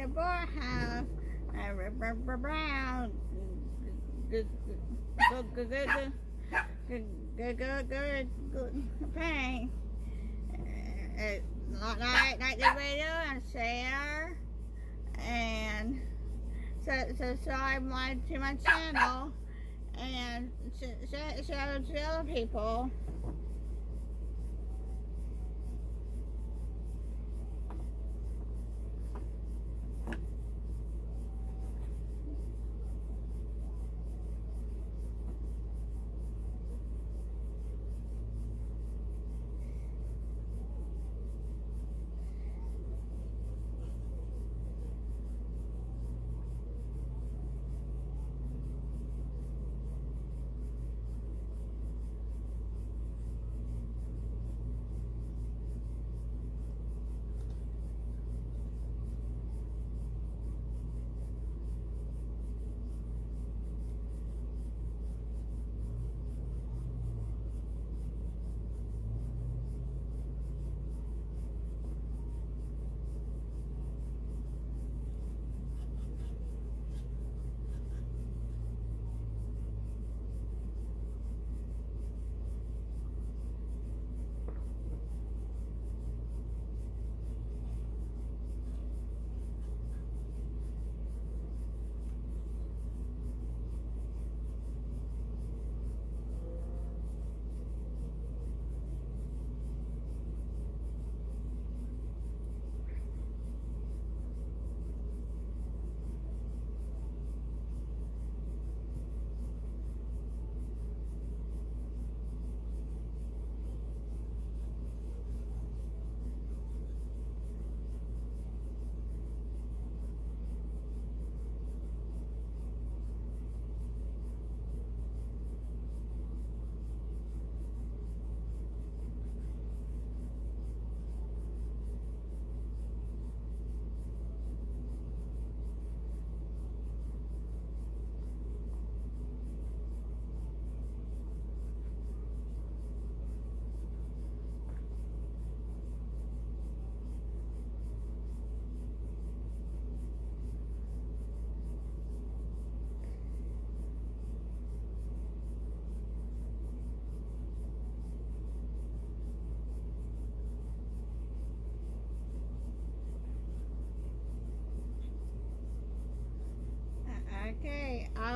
the boardhouse. Brown. Good, good, good, good, good, good, good, good, pain. Like, like the video and share. And so, so subscribe to my channel and share, share, share to other people.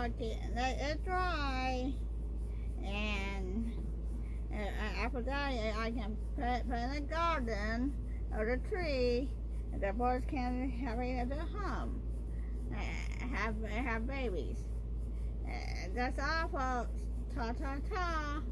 Okay, I'll let it dry. And uh, after that, I can put, put in the garden or the tree. And the boys can have it at the home. Uh, have, have babies. Uh, that's all, folks. Ta ta ta.